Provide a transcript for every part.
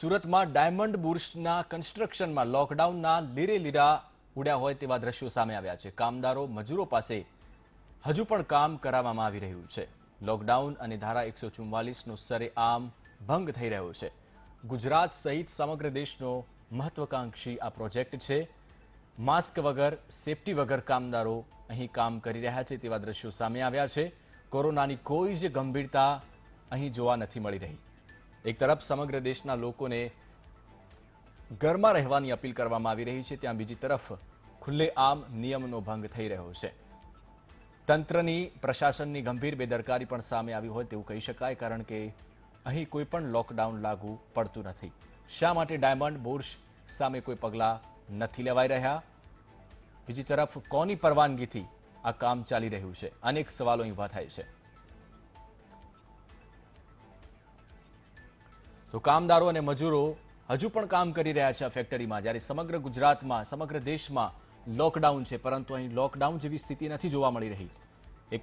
સુરતમાં ડાયમંડ બુર્સના કન્સ્ટ્રક્શનમાં લોકડાઉનના લીરે લીરા ઉડ્યા હોય તેવા દ્રશ્યો સામે આવ્યા છે. કામદારો, મજૂરો પાસે હજુ પણ કામ કરાવવામાં આવી રહ્યું છે. લોકડાઉન અને ધારા એકસો ચુમ્માલીસનો સરેઆમ ભંગ થઈ રહ્યો છે. ગુજરાત સહિત સમગ્ર દેશનો મહત્વકાંક્ષી આ પ્રોજેક્ટ છે. માસ્ક વગર, સેફટી વગર કામદારો અહીં કામ કરી રહ્યા છે તેવા દ્રશ્યો સામે આવ્યા છે. કોરોનાની કોઈ જ ગંભીરતા અહીં જોવા નથી મળી રહી. એક તરફ સમગ્ર દેશના લોકોને ઘરમાં રહેવાની અપીલ કરવામાં આવી રહી છે, ત્યાં બીજી તરફ ખુલ્લેઆમ નિયમનો ભંગ થઈ રહ્યો છે. તંત્રની, પ્રશાસનની ગંભીર બેદરકારી પણ સામે આવી હોય તેવું કહી શકાય, કારણ કે અહીં કોઈ પણ લોકડાઉન લાગુ પડતું નથી. શા માટે ડાયમંડ બોર્સ સામે કોઈ પગલાં નથી લેવાઈ રહ્યા? બીજી તરફ કોની પરવાનગીથી આ કામ ચાલી રહ્યું છે? અનેક સવાલો ઊભા થાય છે. તો કામદારો અને મજૂરો હજુ પણ કામ કરી રહ્યા છે આ ફેક્ટરીમાં જ્યારે સમગ્ર ગુજરાતમાં, સમગ્ર દેશમાં લોકડાઉન છે, પરંતુ અહીં લોકડાઉન જેવી સ્થિતિ નથી જોવા મળી રહી. એક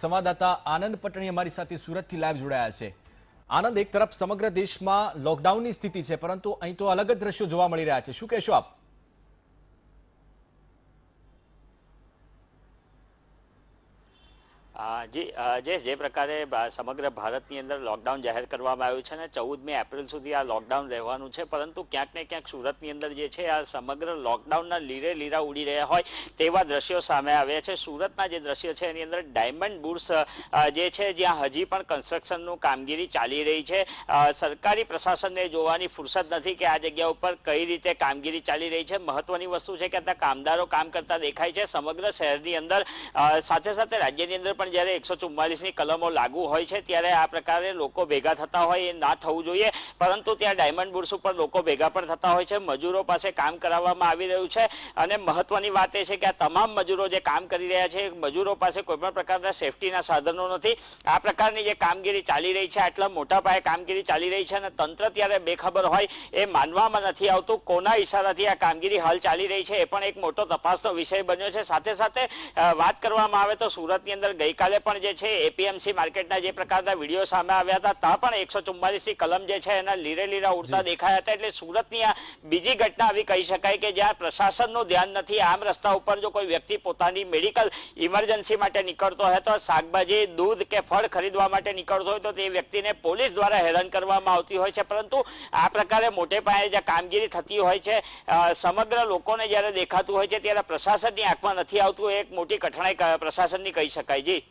સંવાદદાતા આનંદ પટણી અમારી સાથે સુરતથી લાઈવ જોડાયા છે. આનંદ, એક તરફ સમગ્ર દેશમાં લોકડાઉનની સ્થિતિ છે, પરંતુ અહીં તો અલગ જ દ્રશ્યો જોવા મળી રહ્યા છે. શું કહેશો આપ? જી જયેશ જે પ્રકારે સમગ્ર ભારતની અંદર લોકડાઉન જાહેર કરવામાં આવ્યું છે અને ચૌદમી એપ્રિલ સુધી આ લોકડાઉન રહેવાનું છે, પરંતુ ક્યાંક ને ક્યાંક સુરતની અંદર જે છે, આ સમગ્ર લોકડાઉનના લીરે લીરા ઉડી રહ્યા હોય તેવા દ્રશ્યો સામે આવ્યા છે. સુરતના જે દ્રશ્યો છે, એની અંદર ડાયમંડ બુર્સ જે છે, જ્યાં હજી પણ કન્સ્ટ્રક્શનનું કામગીરી ચાલી રહી છે. સરકારી પ્રશાસનને જોવાની ફુરસદ નથી કે આ જગ્યા ઉપર કઈ રીતે કામગીરી ચાલી રહી છે. મહત્વની વસ્તુ છે કે ત્યાં કામદારો કામ કરતા દેખાય છે. સમગ્ર શહેરની અંદર સાથે સાથે રાજ્યની અંદર પણ જ્યારે એકસો ની કલમો લાગુ હોય છે, ત્યારે આ પ્રકારે લોકો ભેગા થતા હોય એ ના થવું જોઈએ. પરંતુ ત્યાં ડાયમંડ બુર્સ ઉપર લોકો ભેગા પણ થતા હોય છે, મજૂરો પાસે કામ કરાવવામાં આવી રહ્યું છે અને મહત્વની વાત એ છે કે આ તમામ મજૂરો જે કામ કરી રહ્યા છે, મજૂરો પાસે કોઈ પણ પ્રકારના સેફટીના સાધનો નથી. આ પ્રકારની જે કામગીરી ચાલી રહી છે, આટલા મોટા પાયે કામગીરી ચાલી રહી છે અને તંત્ર ત્યારે બેખબર હોય એ માનવામાં નથી આવતું. કોના ઇશારાથી આ કામગીરી હાલ ચાલી રહી છે એ પણ એક મોટો તપાસનો વિષય બન્યો છે. સાથે સાથે વાત કરવામાં આવે તો સુરતની અંદર ગઈકાલે પણ જે છે એપીએમસી માર્કેટના જે પ્રકારના વીડિયો સામે આવ્યા હતા, ત્યાં પણ એકસો ચુમ્માલીસની કલમ જે છે એના લીરે લીરા ઉડતા દેખાયા હતા એટલે સુરતની આ બીજી ઘટના આવી કહી શકાય કે જ્યાં પ્રશાસનનું ધ્યાન નથી આમ રસ્તા ઉપર જો કોઈ વ્યક્તિ પોતાની મેડિકલ ઇમરજન્સી માટે નીકળતો હોય તો શાકભાજી દૂધ કે ફળ ખરીદવા માટે નીકળતો હોય તો તે વ્યક્તિને પોલીસ દ્વારા હેરાન કરવામાં આવતી હોય છે. પરંતુ આ પ્રકારે મોટે પાયે જે કામગીરી થતી હોય છે સમગ્ર લોકોને જ્યારે દેખાતું હોય છે ત્યારે પ્રશાસનની આંખમાં નથી આવતું. એક મોટી કઠણાઈ પ્રશાસનની કહી શકાય. જી.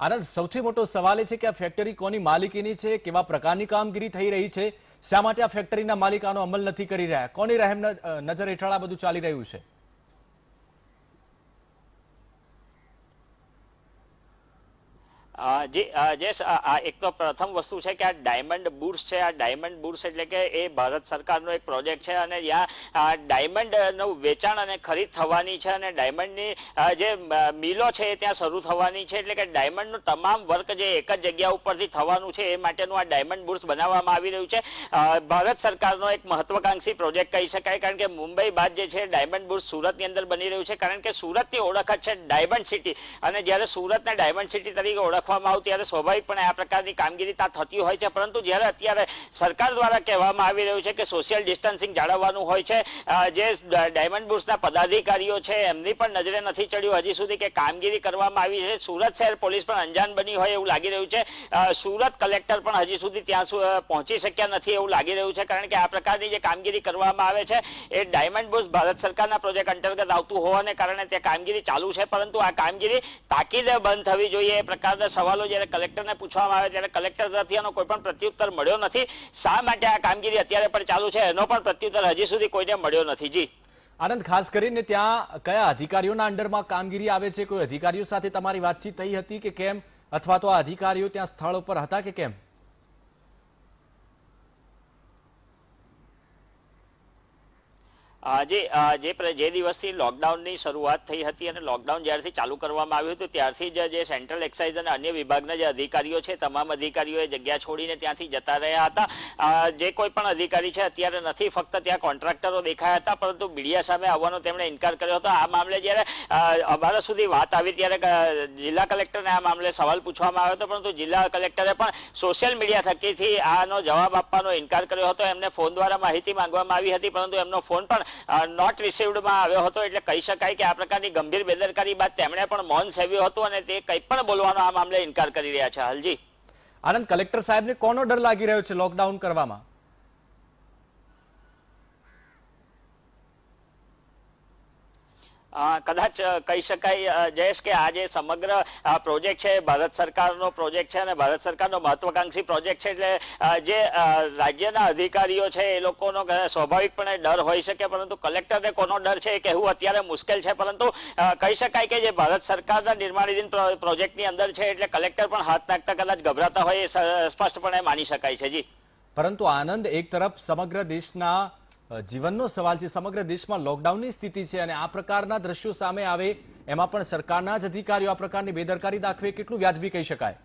આનંદ, સૌથી મોટો સવાલ એ છે કે આ ફેક્ટરી કોની માલિકીની છે, કેવા પ્રકારની કામગીરી થઈ રહી છે, શા માટે આ ફેક્ટરીના માલિકાનો અમલ નથી કરી રહ્યા? કોની રહેમ નજર હેઠળ આ બધું ચાલી રહ્યું છે? જી અ, આ એક તો પ્રથમ વસ્તુ છે કે આ ડાયમંડ બુર્સ છે આ ડાયમંડ બુર્સ એટલે કે એ ભારત સરકારનો એક પ્રોજેક્ટ છે અને જ્યાં આ ડાયમંડનું વેચાણ અને ખરીદ થવાની છે અને ડાયમંડની જે મિલો છે એ ત્યાં શરૂ થવાની છે એટલે કે ડાયમંડનું તમામ વર્ક જે એક જ જગ્યા ઉપરથી થવાનું છે એ માટેનું આ ડાયમંડ બુર્સ બનાવવામાં આવી રહ્યું છે. ભારત સરકારનો એક મહત્વકાંક્ષી પ્રોજેક્ટ કહી શકાય કારણ કે મુંબઈ બાદ જે છે ડાયમંડ બુર્સ સુરતની અંદર બની રહ્યું છે કારણ કે સુરતની ઓળખ જ છે ડાયમંડ સિટી અને જ્યારે સુરતને ડાયમંડ સિટી તરીકે ઓળખવામાં આવતી ત્યારે સ્વાભાવિકપણે આ પ્રકારની કામગીરી ત્યાં થતી હોય છે. પરંતુ જ્યારે અત્યારે સરકાર દ્વારા કહેવામાં આવી રહ્યું છે કે સોશિયલ ડિસ્ટન્સિંગ જાળવવાનું હોય છે જે ડાયમંડ બુર્સના પદાધિકારીઓ છે, એમની પણ નજરે નથી ચડ્યું. હજી સુધી કે કામગીરી કરવામાં આવી છે. સુરત શહેર પોલીસ પણ અંજાન બની હોય એવું લાગી રહ્યું છે. સુરત કલેક્ટર પણ હજી સુધી ત્યાં પહોંચી શક્યા નથી એવું લાગી રહ્યું છે. કારણ કે આ પ્રકારની જે કામગીરી કરવામાં આવે છે, એ ડાયમંડ બુર્સ ભારત સરકારના પ્રોજેક્ટ અંતર્ગત આવતું હોવાને કારણે ત્યાં કામગીરી ચાલુ છે. પરંતુ આ કામગીરી તાકીદે બંધ થવી જોઈએ. એ પ્રકારના સવાલો જ્યારે કલેક્ટરને પૂછવામાં આવે ત્યારે કલેક્ટર તરફથી એનો કોઈ પણ પ્રત્યુત્તર મળ્યો નથી. શા માટે આ કામગીરી અત્યારે પણ ચાલુ છે? એનો પણ પ્રત્યુત્તર હજી સુધી કોઈને મળ્યો નથી. જી. આનંદ, ખાસ કરીને ત્યાં કયા અધિકારીઓના અંડરમાં કામગીરી આવે છે? કોઈ અધિકારીઓ સાથે તમારી વાતચીત થઈ હતી કે કેમ? અથવા તો આ અધિકારીઓ ત્યાં સ્થળ ઉપર હતા કે કેમ? આજે જે જે દિવસથી લોકડાઉનની શરૂઆત થઈ હતી અને લોકડાઉન જ્યારથી ચાલુ કરવામાં આવ્યું હતું, ત્યારથી જ જે સેન્ટ્રલ એક્સાઇઝ અને અન્ય વિભાગના જે અધિકારીઓ છે, તમામ અધિકારીઓએ જગ્યા છોડીને ત્યાંથી જતા રહ્યા હતા. જે કોઈ પણ અધિકારી છે, અત્યારે નથી, ફક્ત ત્યાં કોન્ટ્રાક્ટરો દેખાયા હતા, પરંતુ મીડિયા સામે આવવાનો તેમણે ઇનકાર કર્યો હતો. આ મામલે જ્યારે અમારા સુધી વાત આવી ત્યારે જિલ્લા કલેક્ટરને આ મામલે સવાલ પૂછવામાં આવ્યો હતો, પરંતુ જિલ્લા કલેક્ટરે પણ સોશિયલ મીડિયા થકીથી આનો જવાબ આપવાનો ઇનકાર કર્યો હતો. એમને ફોન દ્વારા માહિતી માંગવામાં આવી હતી, પરંતુ એમનો ફોન પણ નોટ રિસીવડમાં આવ્યો હતો એટલે કહી શકાય કે આ પ્રકારની ગંભીર બેદરકારી બાદ તેમણે પણ મૌન સેવ્યું હતું અને તે કંઈ પણ બોલવાનો આ મામલે ઇનકાર કરી રહ્યા છે. હાલજી. આનંદ, કલેક્ટર સાહેબને કોનો ડર લાગી રહ્યો છે લોકડાઉન કરવામાં? કદાચ કહી શકાય જયેશ, કે આ જે સમગ્ર પ્રોજેક્ટ છે, ભારત સરકારનો પ્રોજેક્ટ છે અને ભારત સરકારનો મહત્વાકાંક્ષી પ્રોજેક્ટ છે એટલે જે રાજ્યના અધિકારીઓ છે એ લોકોનો સ્વાભાવિકપણે ડર હોઈ શકે, પરંતુ કલેક્ટરને કોનો ડર છે એ કહેવું અત્યારે મુશ્કેલ છે. પરંતુ કહી શકાય કે જે ભારત સરકારના નિર્માણાધીન પ્રો- પ્રોજેક્ટની અંદર છે એટલે કલેક્ટર પણ હાથ નાખતા કદાચ ગભરાતા હોય એ સ્પષ્ટપણે માની શકાય છે. જી. પરંતુ આનંદ એક તરફ સમગ્ર દેશના જીવનનો સવાલ છે. સમગ્ર દેશમાં લોકડાઉનની સ્થિતિ છે અને આ પ્રકારના દ્રશ્યો સામે આવે, એમાં પણ સરકારના જ અધિકારીઓ આ પ્રકારની બેદરકારી દાખવે કેટલું વ્યાજબી કહી શકાય?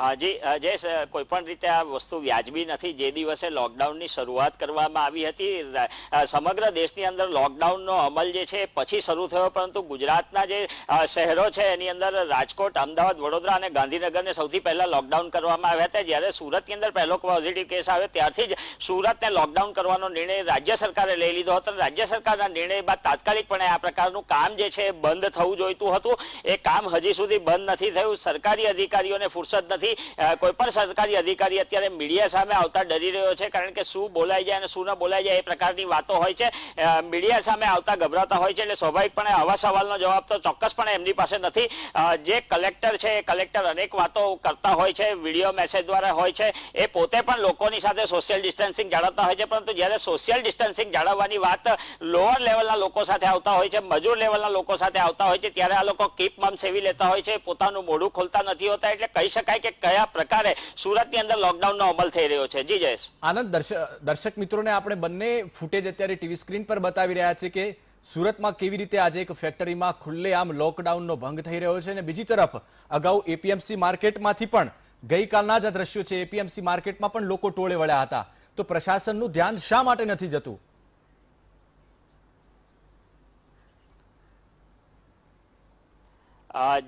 અ, જી કોઈ પણ રીતે આ વસ્તુ વ્યાજબી નથી. જે દિવસે લોકડાઉનની શરૂઆત કરવામાં આવી હતી સમગ્ર દેશની અંદર લોકડાઉનનો અમલ જે છે પછી શરૂ થયો. પરંતુ ગુજરાતના જે શહેરો છે એની અંદર રાજકોટ અમદાવાદ વડોદરા અને ગાંધીનગરને સૌથી પહેલા લોકડાઉન કરવામાં આવ્યા હતા. જ્યારે સુરતની અંદર પહેલો પોઝિટિવ કેસ આવ્યો ત્યારથી જ સુરતને લોકડાઉન કરવાનો નિર્ણય રાજ્ય સરકારે લઈ લીધો હતો. રાજ્ય સરકારના નિર્ણય બાદ તાત્કાલિકપણે આ પ્રકારનું કામ જે છે બંધ થવું જોઈતું હતું. એ કામ હજી સુધી બંધ નથી થયું. સરકારી અધિકારીઓને ફુરસદ નથી. અ, કોઈ પણ સરકારી અધિકારી અત્યારે મીડિયા સામે આવતા ડરી રહ્યો છે કારણ કે શું બોલાઈ જાય અને શું ન બોલાઈ જાય એ પ્રકારની વાતો હોય છે. મીડિયા સામે આવતા ગભરાતા હોય છે એટલે સ્વાભાવિકપણે આવા સવાલનો જવાબ તો ચોક્કસપણે એમની પાસે નથી. જે કલેક્ટર છે એ કલેક્ટર અનેક વાતો કરતા હોય છે વીડિયો મેસેજ દ્વારા હોય છે એ પોતે પણ લોકોની સાથે સોશિયલ ડિસ્ટન્સિંગ જાળવતા હોય છે પરંતુ જ્યારે સોશિયલ ડિસ્ટન્સિંગ જાળવવાની વાત લોઅર લેવલના લોકો સાથે આવતા હોય છે મજૂર લેવલના લોકો સાથે આવતા હોય છે ત્યારે આ લોકો કીપ મમ સેવી લેતા હોય છે પોતાનું મોઢું ખોલતા નથી હોતા એટલે કહી શકાય કે કયા પ્રકારે સુરતની અંદર લોકડાઉનનો અમલ થઈ રહ્યો છે? જી, જયેશ. આનંદ દર્શક મિત્રોને આપણે બંને ફૂટેજ અત્યારે ટીવી સ્ક્રીન પર બતાવી રહ્યા છે કે સુરતમાં કેવી રીતે આજે એક ફેક્ટરીમાં ખુલ્લેઆમ લોકડાઉનનો ભંગ થઈ રહ્યો છે અને બીજી તરફ અગાઉ એપીએમસી માર્કેટમાંથી પણ ગઈકાલના જ દ્રશ્યો છે એપીએમસી માર્કેટમાં પણ લોકો ટોળે વળ્યા હતા. તો પ્રશાસનનું ધ્યાન શા માટે નથી જતું?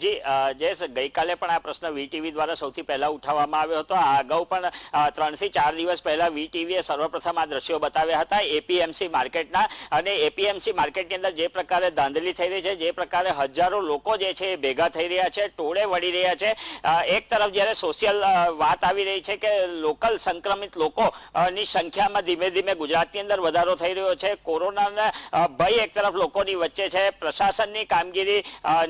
જી જયેશ ગઈકાલે પણ આ પ્રશ્ન વીટીવી દ્વારા સૌથી પહેલા ઉઠાવવામાં આવ્યો હતો. આ અગાઉ પણ ત્રણથી ચાર દિવસ પહેલા વીટીવીએ સર્વપ્રથમ આ દ્રશ્યો બતાવ્યા હતા. એપીએમસી માર્કેટના અને એપીએમસી માર્કેટની અંદર જે પ્રકારે ધાંધલી થઈ રહી છે, જે પ્રકારે હજારો લોકો જે છે એ ભેગા થઈ રહ્યા છે, ટોળે વળી રહ્યા છે. એક તરફ જ્યારે સોશિયલ વાત આવી રહી છે કે લોકલ સંક્રમિત લોકો ની સંખ્યામાં ધીમે ધીમે ગુજરાતની અંદર વધારો થઈ રહ્યો છે. કોરોનાના ભય એક તરફ લોકોની વચ્ચે છે. પ્રશાસનની કામગીરી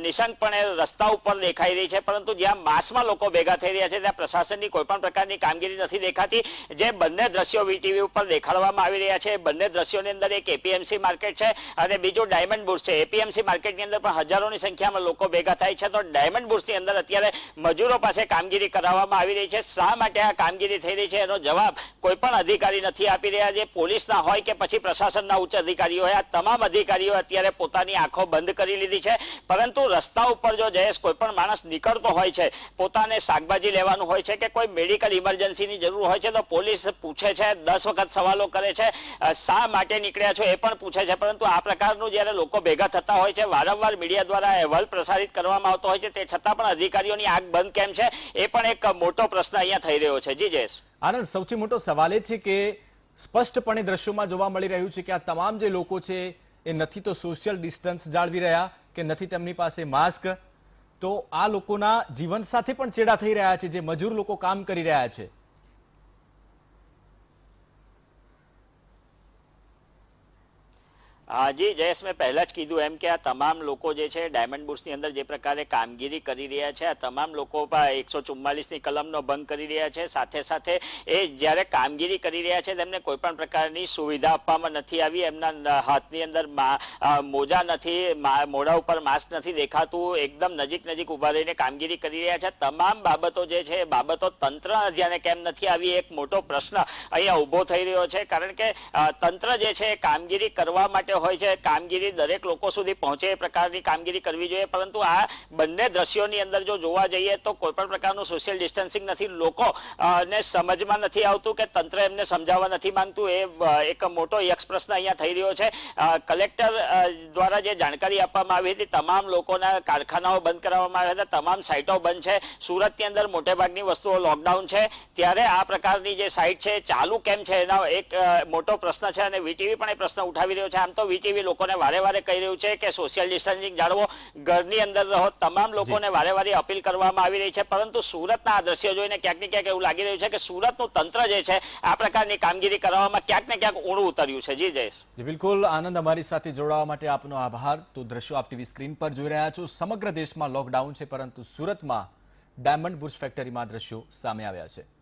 નિશંકપણે રસ્તા ઉપર દેખાઈ રહી છે, પરંતુ જ્યાં માસમાં લોકો ભેગા થઈ રહ્યા છે, ત્યાં પ્રશાસનની કોઈ પણ પ્રકારની કામગીરી નથી દેખાતી. જે બંને દ્રશ્યો વીટીવી ઉપર દેખાડવામાં આવી રહ્યા છે. બંને દ્રશ્યોની અંદર એક એપીએમસી માર્કેટ છે અને બીજું ડાયમંડ બુર્સ છે. એપીએમસી માર્કેટની અંદર પણ હજારોની સંખ્યામાં લોકો ભેગા થાય છે. તો ડાયમંડ બુર્સની અંદર અત્યારે મજૂરો પાસે કામગીરી કરાવવામાં આવી રહી છે. શા માટે આ કામગીરી થઈ રહી છે? એનો જવાબ કોઈ પણ અધિકારી નથી આપી રહ્યા. જે પોલીસના હોય કે પછી પ્રશાસનના ઉચ્ચ અધિકારીઓ હોય આ તમામ અધિકારીઓ અત્યારે પોતાની આંખો બંધ કરી લીધી છે. પરંતુ રસ્તા ઉપર જો જયેશ, કોઈ પણ માણસ નીકળતો હોય છે, પોતાને શાકભાજી લેવાનું હોય છે કે કોઈ મેડિકલ ઇમરજન્સીની જરૂર હોય છે, તો પોલીસ પૂછે છે, દસ વખત સવાલો કરે છે શા માટે નીકળ્યા છો એ પણ પૂછે છે. પરંતુ આ પ્રકારનું જ્યારે લોકો ભેગા થતા હોય છે, વારંવાર મીડિયા દ્વારા અહેવાલ પ્રસારિત કરવામાં આવતો હોય છે, તે છતાં પણ અધિકારીઓની આગ બંધ કેમ છે, એ પણ એક મોટો પ્રશ્ન અહીંયા થઈ રહ્યો છે. જી, જયેશ. આનંદ, સૌથી મોટો સવાલ એ છે કે સ્પષ્ટપણે દ્રશ્યોમાં જોવા મળી રહ્યું છે કે આ તમામ જે લોકો છે એ નથી તો સોશિયલ ડિસ્ટન્સ જાળવી રહ્યા કે નથી તેમની પાસે માસ્ક તો આ લોકોના જીવન સાથે પણ ચેડા થઈ રહ્યા છે, જે મજૂર લોકો કામ કરી રહ્યા છે. હાજી જયેશ મેં પહેલા જ કીધું એમ કે આ તમામ લોકો જે છે, ડાયમંડ બુર્સની અંદર જે પ્રકારે કામગીરી કરી રહ્યા છે, આ તમામ લોકો એકસો ચુમ્માલીસની કલમનો ભંગ કરી રહ્યા છે, સાથે સાથે એ જ્યારે કામગીરી કરી રહ્યા છે, તેમને કોઈ પણ પ્રકારની સુવિધા આપવામાં નથી આવી, એમના હાથની અંદર મોજા નથી મોઢા ઉપર માસ્ક નથી દેખાતું, એકદમ નજીક નજીક ઊભા રહીને કામગીરી કરી રહ્યા છે. તમામ બાબતો જે છે, એ બાબતો તંત્ર ધ્યાને કેમ નથી આવી, એક મોટો પ્રશ્ન અહીંયા ઊભો થઈ રહ્યો છે, કારણ કે તંત્ર જે છે કામગીરી કરવા માટે હોય છે, કામગીરી દરેક લોકો સુધી પહોંચે એ પ્રકારની કામગીરી કરવી જોઈએ. પરંતુ આ બંને દ્રશ્યોની અંદર જો જોવા જઈએ તો કોઈ પણ પ્રકારનું સોશિયલ ડિસ્ટન્સિંગ નથી. લોકો ને સમજમાં નથી આવતું કે તંત્ર એમને સમજાવવા નથી માંગતું. એ એક મોટો યક્ષ પ્રશ્ન અહીંયા થઈ રહ્યો છે. કલેક્ટર દ્વારા જે જાણકારી આપવામાં આવી હતી, તમામ લોકોના કારખાનાઓ બંધ કરવામાં આવ્યા હતા. તમામ સાઇટો બંધ છે. સુરતની અંદર મોટેભાગની વસ્તુઓ લોકડાઉન છે. ત્યારે આ પ્રકારની જે સાઇટ છે, ચાલુ કેમ છે? એના એક મોટો પ્રશ્ન છે અને વીટીવી પણ એ પ્રશ્ન ઉઠાવી રહ્યો છે. આમ તો વીટીવી લોકોને વારે વારે કહી રહ્યું છે કે સોશિયલ ડિસ્ટન્સિંગ જાળવો. ઘરની અંદર રહો. તમામ લોકોને વારે વારે અપીલ કરવામાં આવી રહી છે. પરંતુ સુરતના આ દ્રશ્યો જોઈને ક્યાંક ને ક્યાંક એવું લાગી રહ્યું છે કે સુરતનું તંત્ર જે છે આ પ્રકારની કામગીરી કરવામાં ક્યાંક ને ક્યાંક ઊણું ઉતર્યું છે. જી જયેશ. બિલકુલ. આનંદ અમારી સાથે જોડાવા માટે આપનો આભાર. તો દ્રશ્યો આપ ટીવી સ્ક્રીન પર જોઈ રહ્યા છો. સમગ્ર દેશમાં લોકડાઉન છે પરંતુ સુરતમાં ડાયમંડ બુર્સ ફેક્ટરીમાં દ્રશ્યો સામે આવ્યા છે.